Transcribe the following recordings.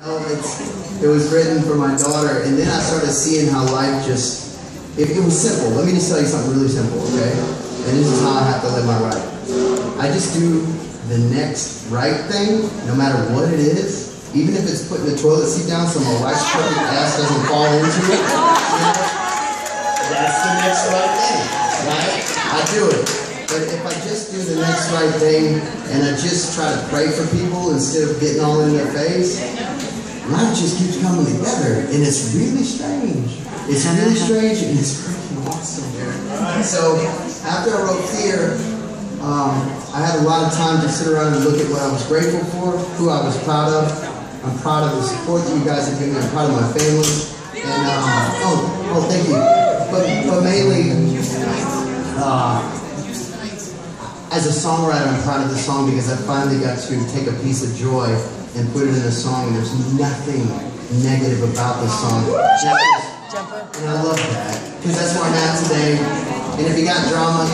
It was written for my daughter, and then I started seeing how life just, it, it was simple. Let me just tell you something really simple, okay? And this is how I have to live my life. I just do the next right thing, no matter what it is, even if it's putting the toilet seat down so my wife's perfect ass doesn't fall into it. You know, that's the next right thing, right? I do it. But if I just do the next right thing and I just try to pray for people instead of getting all in their face, life just keeps coming together. And it's really strange. It's really strange and it's freaking awesome. So after I wrote Fear, um, I had a lot of time to sit around and look at what I was grateful for, who I was proud of. I'm proud of the support that you guys have given me. I'm proud of my family. And, um, oh, oh, thank you. But, but mainly, uh, as a songwriter, I'm proud of the song because I finally got to take a piece of joy and put it in a song. And there's nothing negative about this song. Jumper. And I love that because that's where I'm at today. And if you got drama,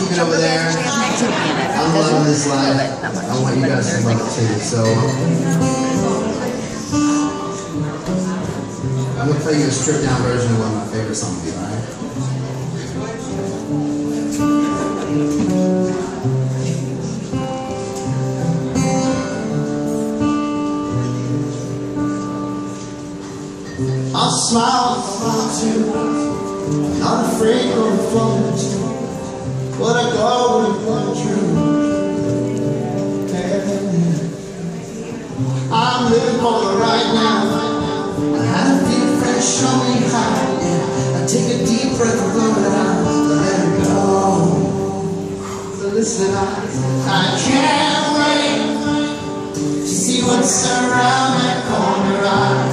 keep it over there. I'm loving this life. I want you guys to love it too. So I'm gonna play you a stripped down version of one of my favorite songs. All smile if I want to. Not afraid of the to. What I go would come true. I'm living for the right now. I had a few friends show me how. Yeah. I take a deep breath and blow it out. Let it go. So listen, I, I can't wait to see what's around that corner. I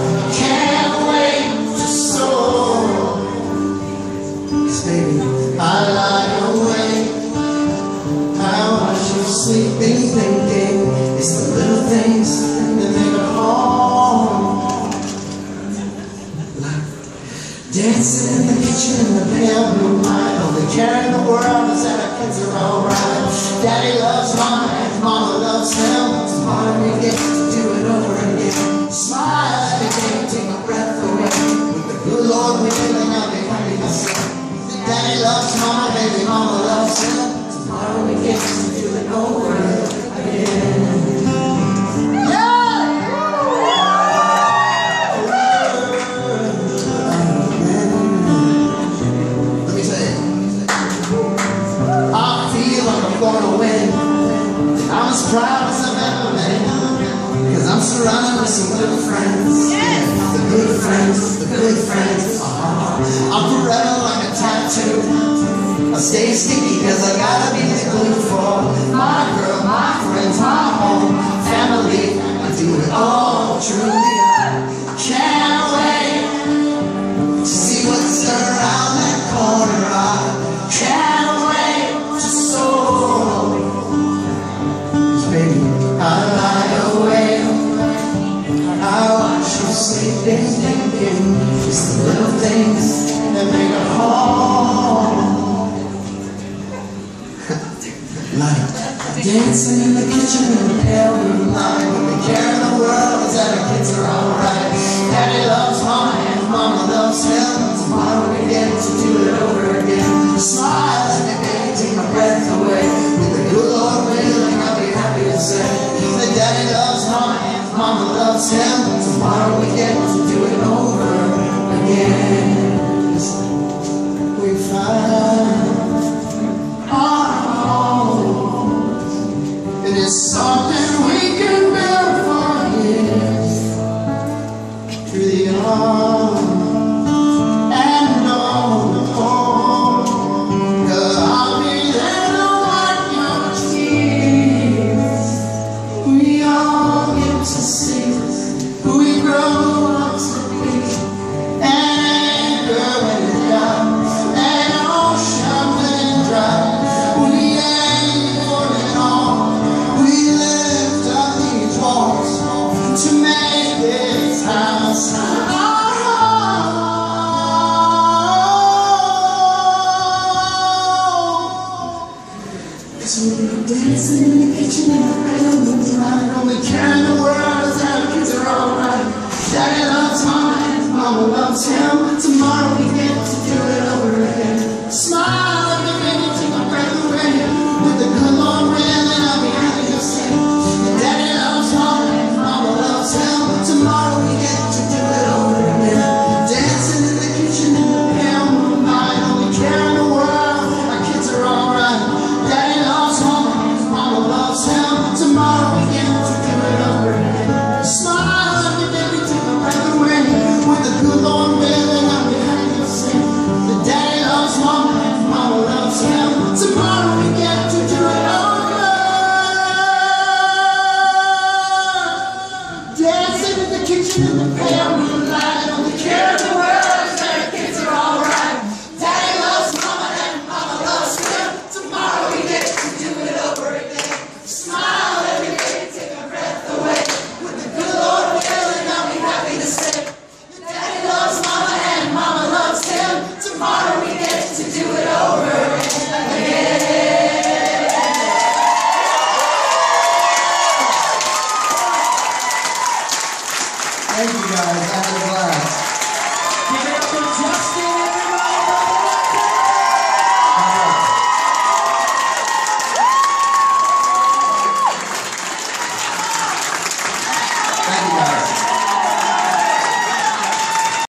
dancing in the kitchen in the pale blue light. Only caring the world is that our kids are alright. Daddy loves mama and mama loves him. Tomorrow we get as proud as I've ever been. Cause I'm surrounded by some good friends. The good friends, the good friends. I'm forever like a tattoo. I stay sticky cause I gotta be the glue for my girl, my friends, my home, family. I do it all truly. The kitchen in the pale blue light. When the care in the world is that our kids are alright. Daddy loves mama and mama loves him. Tomorrow we get to do it over again. Smile every day, take my breath away. With the good Lord willing, I'll be happy to say that Daddy loves mama and mama loves him. Tomorrow we get dancing in the kitchen in the room and crying on the candle where I was out kids are all right. Daddy loves mine, mama loves him. Tomorrow we get to do it all. Dancing in the kitchen in the pale